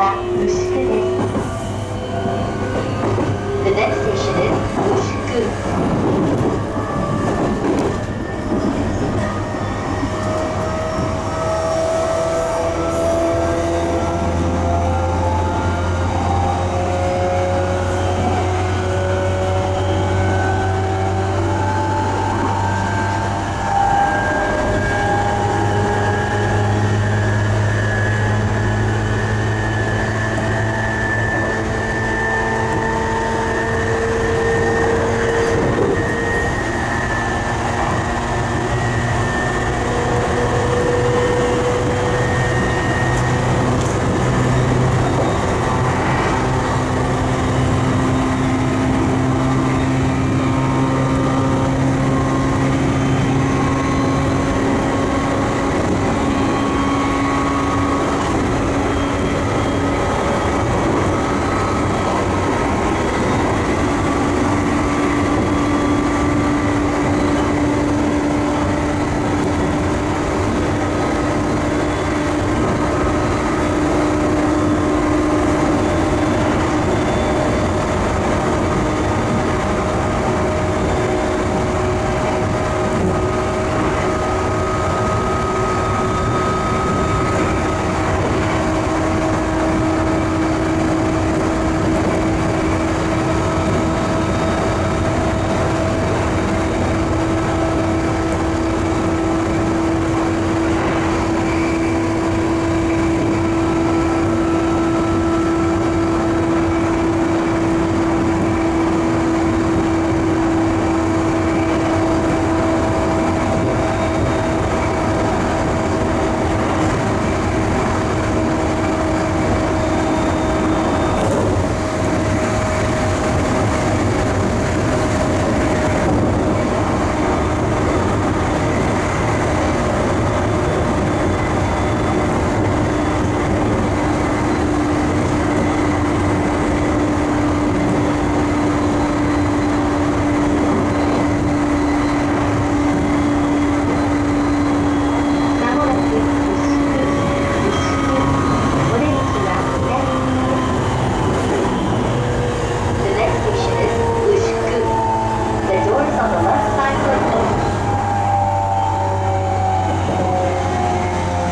は牛久です。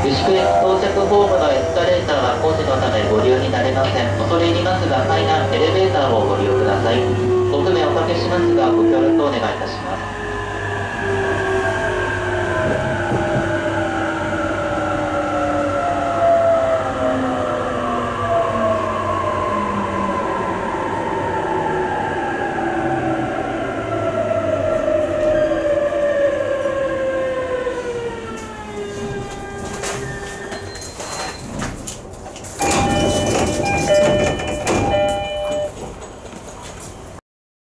牛久駅到着ホームのエスカレーターは工事のためご利用になれません。恐れ入りますが階段エレベーターをご利用ください。ご不明おかけしますがご協力お願いいたします。